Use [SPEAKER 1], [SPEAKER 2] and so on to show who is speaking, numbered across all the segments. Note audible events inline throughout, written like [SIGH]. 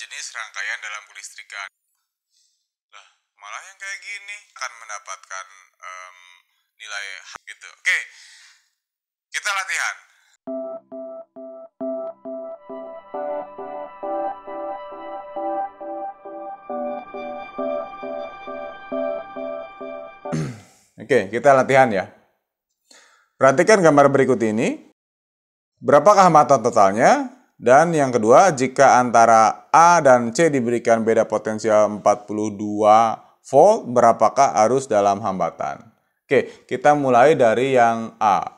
[SPEAKER 1] jenis rangkaian dalam kelistrikan. Lah, malah yang kayak gini akan mendapatkan em, nilai H gitu. Oke, kita latihan. [CLEARS THROAT] Oke, kita latihan ya. Perhatikan gambar berikut ini. Berapakah hambatan totalnya? Dan yang kedua, jika antara A dan C diberikan beda potensial 42 volt, berapakah arus dalam hambatan? Oke, kita mulai dari yang A.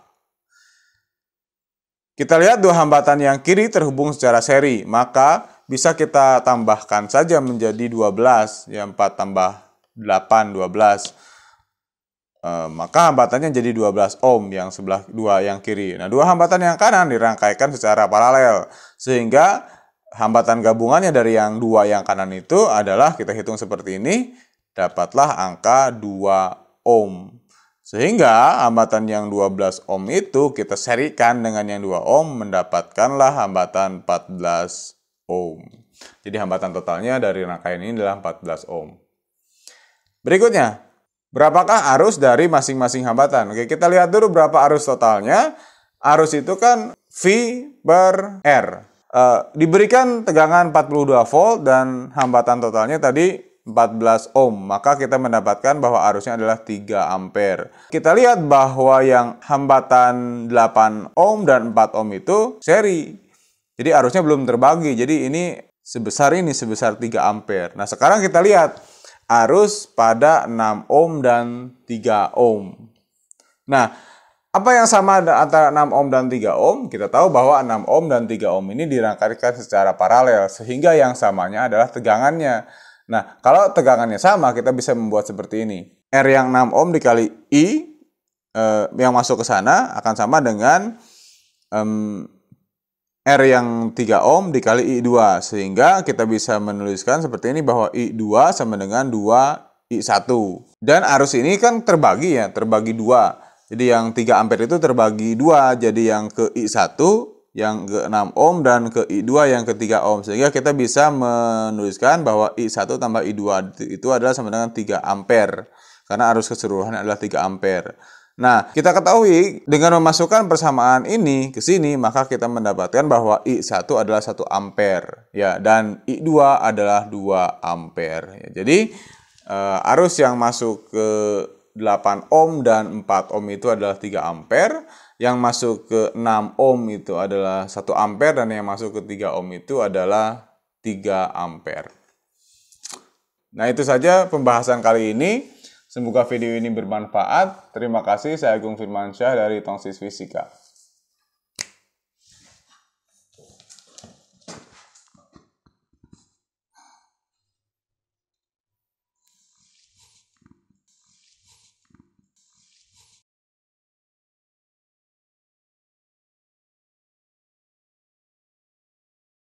[SPEAKER 1] Kita lihat dua hambatan yang kiri terhubung secara seri, maka bisa kita tambahkan saja menjadi 12, ya 4 tambah 8, 12. Eh, maka hambatannya jadi 12 ohm yang sebelah dua yang kiri. Nah, dua hambatan yang kanan dirangkaikan secara paralel sehingga hambatan gabungannya dari yang dua yang kanan itu adalah kita hitung seperti ini, dapatlah angka 2 ohm. Sehingga hambatan yang 12 ohm itu kita serikan dengan yang 2 ohm mendapatkanlah hambatan 14 ohm. Jadi hambatan totalnya dari rangkaian ini adalah 14 ohm. Berikutnya, berapakah arus dari masing-masing hambatan? Oke, kita lihat dulu berapa arus totalnya. Arus itu kan V per R. Eh, diberikan tegangan 42 volt dan hambatan totalnya tadi 14 ohm. Maka kita mendapatkan bahwa arusnya adalah 3 ampere. Kita lihat bahwa yang hambatan 8 ohm dan 4 ohm itu seri. Jadi arusnya belum terbagi. Jadi ini sebesar ini, sebesar 3 ampere. Nah, sekarang kita lihat arus pada 6 ohm dan 3 ohm. Nah, apa yang sama antara 6 ohm dan 3 ohm? Kita tahu bahwa 6 ohm dan 3 ohm ini dirangkaikan secara paralel sehingga yang samanya adalah tegangannya. Nah, kalau tegangannya sama, kita bisa membuat seperti ini. R yang 6 ohm dikali I eh, yang masuk ke sana akan sama dengan em, R yang 3 ohm dikali I2 sehingga kita bisa menuliskan seperti ini bahwa I2 sama dengan 2 I1 dan arus ini kan terbagi ya terbagi dua. Jadi yang 3 ampere itu terbagi dua jadi yang ke I1 yang ke 6 ohm dan ke I2 yang ke 3 ohm. Sehingga kita bisa menuliskan bahwa I1 tambah I2 itu adalah sama dengan 3 ampere. Karena arus keseluruhan adalah 3 ampere Nah, kita ketahui dengan memasukkan persamaan ini ke sini, maka kita mendapatkan bahwa I1 adalah 1 ampere, ya, dan I2 adalah 2 ampere. Ya, jadi, eh, arus yang masuk ke 8 ohm dan 4 ohm itu adalah 3 ampere, yang masuk ke 6 ohm itu adalah 1 ampere, dan yang masuk ke 3 ohm itu adalah 3 ampere. Nah, itu saja pembahasan kali ini. Semoga video ini bermanfaat. Terima kasih, saya Agung Firmansyah dari Tongsis Fisika.